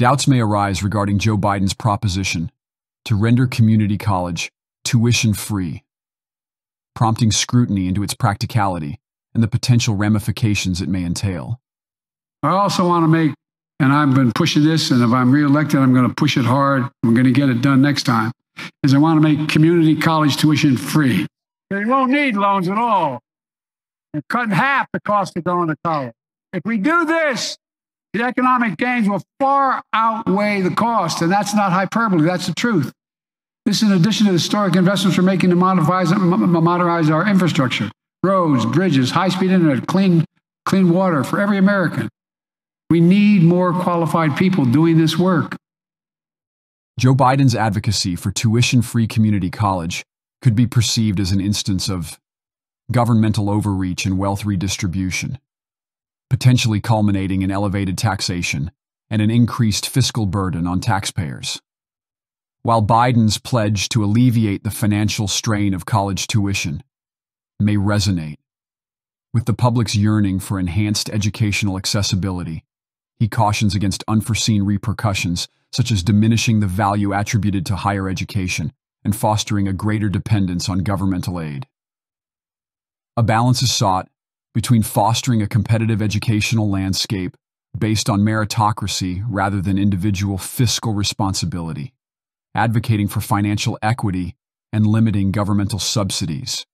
Doubts may arise regarding Joe Biden's proposition to render community college tuition free, prompting scrutiny into its practicality and the potential ramifications it may entail. I also want to make, and I've been pushing this, and if I'm reelected, I'm going to push it hard. I'm going to get it done next time. Is I want to make community college tuition free. They won't need loans at all. And cut in half the cost of going to college. If we do this, the economic gains will far outweigh the cost, and that's not hyperbole. That's the truth. This, is in addition to the historic investments we're making to modernize, modernize our infrastructure, roads, bridges, high-speed internet, clean, clean water for every American. We need more qualified people doing this work. Joe Biden's advocacy for tuition free community college could be perceived as an instance of governmental overreach and wealth redistribution, potentially culminating in elevated taxation and an increased fiscal burden on taxpayers. While Biden's pledge to alleviate the financial strain of college tuition may resonate with the public's yearning for enhanced educational accessibility, he cautions against unforeseen repercussions such as diminishing the value attributed to higher education and fostering a greater dependence on governmental aid. A balance is sought between fostering a competitive educational landscape based on meritocracy rather than individual fiscal responsibility, advocating for financial equity and limiting governmental subsidies.